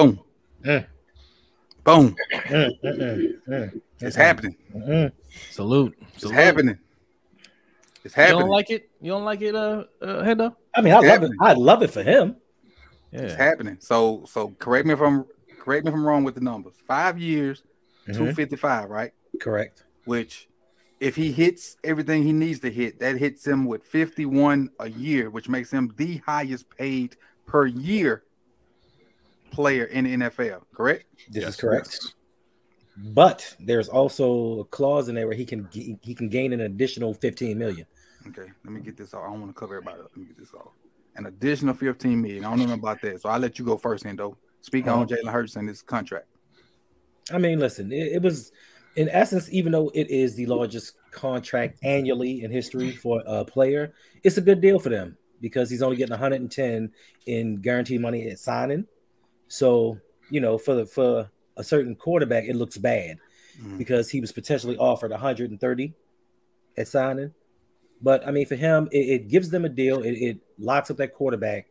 Boom. Mm. Boom. Mm, mm. It's happening. Mm. Salute. It's Salute. happening. It's happening. You don't like it? You don't like it, uh, uh Hendo? I mean, I love it. I love it for him. It's happening. So so correct me if I'm correct me if I'm wrong with the numbers. Five years, Mhm. 255, right? Correct. Which if he hits everything he needs to hit, that hits him with 51 a year, which makes him the highest paid per year player in the NFL, correct? This Yes, is correct. yes. But there's also a clause in there where he can he can gain an additional 15 million. Okay, let me get this off. I don't want to cover everybody up. Let me get this off. An additional 15 million. I don't know about that. So I'll let you go first, Endo. Speaking on uh-huh. Jalen Hurts and his contract. I mean, listen, it, it was in essence, even though it is the largest contract annually in history for a player, it's a good deal for them because he's only getting 110 in guaranteed money at signing. So, you know, for the for a certain quarterback, it looks bad Mhm. because he was potentially offered 130 at signing. But I mean, for him, it, it gives them a deal. It, it locks up that quarterback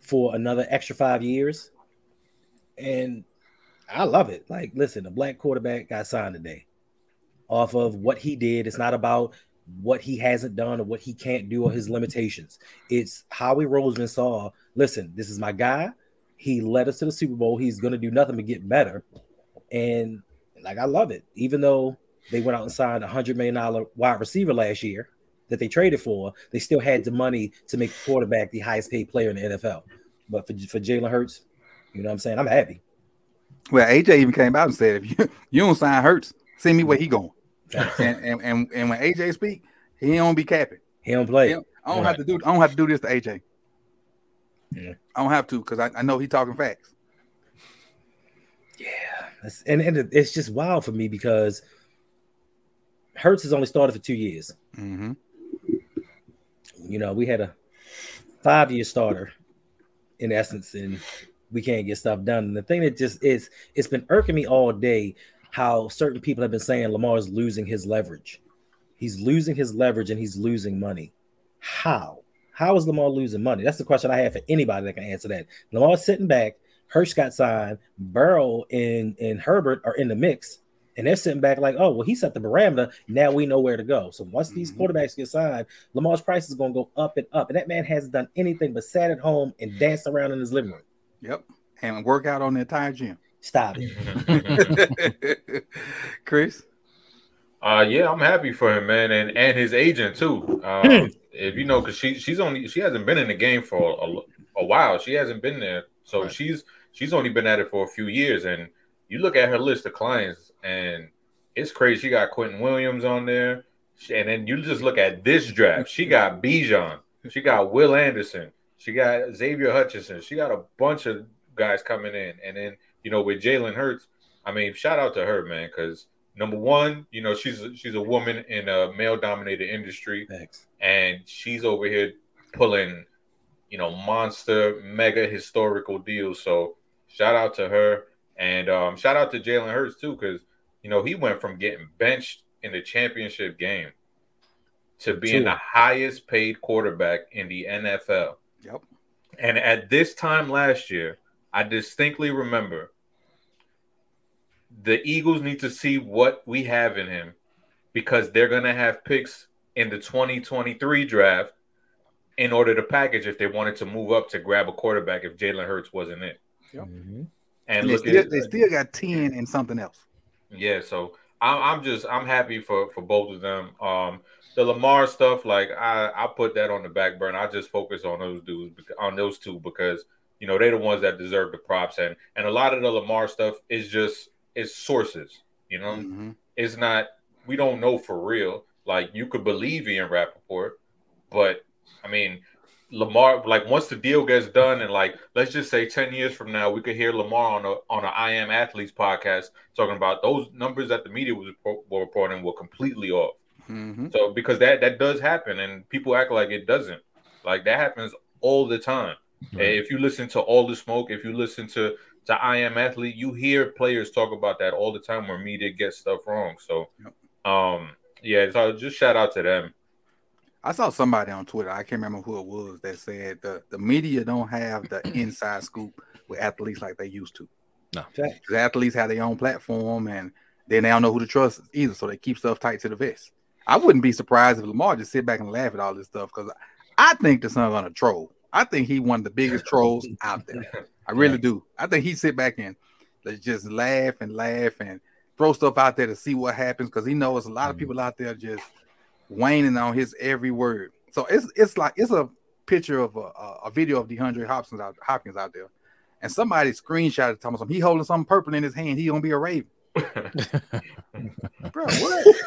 for another extra five years. And I love it. Like, listen, a black quarterback got signed today off of what he did. It's not about what he hasn't done or what he can't do or his limitations. It's Howie Roseman saw, listen, this is my guy. He led us to the Super Bowl. He's going to do nothing but get better. And like, I love it. Even though they went out and signed a $100 million wide receiver last year that they traded for, they still had the money to make the quarterback the highest paid player in the NFL. But for, for Jalen Hurts, you know what I'm saying? I'm happy. Well, AJ even came out and said, if you, you don't sign Hurts, send me where he going. and, and and and when AJ speak, he don't be capping. He don't play. He don't- I don't Right. have to do I don't have to do this to AJ. Yeah. I don't have to because I, I know he talking facts. Yeah, and, and it's just wild for me because Hurts has only started for two years. Mm-hmm. You know, we had a five year starter in essence, and we can't get stuff done. And the thing that just is, it's been irking me all day how certain people have been saying Lamar is losing his leverage. He's losing his leverage and he's losing money. How? How is Lamar losing money? That's the question I have for anybody that can answer that. Lamar's sitting back. Hurts got signed. Burrow and, and Herbert are in the mix. And they're sitting back like, oh, well, he set the parameter. Now we know where to go. So once these Mhm. quarterbacks get signed, Lamar's price is going to go up and up. And that man hasn't done anything but sat at home and danced around in his living room. Yep. And work out on the entire gym. Stop it. Chris. Uh, yeah, I'm happy for him, man, and and his agent too. Um, if you know, because she she's only she hasn't been in the game for a, a while. She hasn't been there, so Right. she's she's only been at it for a few years. And you look at her list of clients, and it's crazy. She got Quinnen Williams on there, and then you just look at this draft. She got Bijan, she got Will Anderson, she got Xavier Hutchinson, she got a bunch of guys coming in, and then you know with Jalen Hurts. I mean, shout out to her, man, because number one, you know, she's a, she's a woman in a male dominated industry, Thanks. and she's over here pulling, you know, monster, mega historical deals. So shout out to her, and um, shout out to Jalen Hurts too, because you know he went from getting benched in the championship game to being True. the highest paid quarterback in the NFL. Yep. And at this time last year, I distinctly remember the Eagles need to see what we have in him because they're going to have picks in the 2023 draft in order to package if they wanted to move up to grab a quarterback if Jalen Hurts wasn't it. Yep. Mhm. And they, look still, at they still got 10 and something else. yeah, so I'm, I'm just I'm happy for for both of them. Um, the Lamar stuff, like I I put that on the back burner. I just focus on those dudes on those two because you know they're the ones that deserve the props and and a lot of the Lamar stuff is just is sources. You know, Mhm. it's not we don't know for real. Like you could believe Ian Rapoport, but I mean Lamar, like once the deal gets done, and like let's just say ten years from now, we could hear Lamar on a on a I Am Athletes podcast talking about those numbers that the media was were reporting were completely off. Mhm. So because that that does happen, and people act like it doesn't. Like that happens all the time. Right. If you listen to all the smoke, if you listen to to I Am Athlete, you hear players talk about that all the time where media gets stuff wrong. So, um, yeah, so just shout out to them. I saw somebody on Twitter, I can't remember who it was, that said the, the media don't have the inside scoop with athletes like they used to. No. Because athletes have their own platform and then they don't know who to trust either, so they keep stuff tight to the vest. I wouldn't be surprised if Lamar just sit back and laugh at all this stuff because I think the son's gonna troll. I think he one of the biggest trolls out there. I really do. I think he sit back and let's just laugh and laugh and throw stuff out there to see what happens because he knows a lot of mm-hmm. people out there just waning on his every word. So it's it's like it's a picture of a, a, a video of DeAndre Hopkins out Hopkins out there, and somebody screenshotted Thomas. He holding something purple in his hand. He gonna be a Raven, bro. What?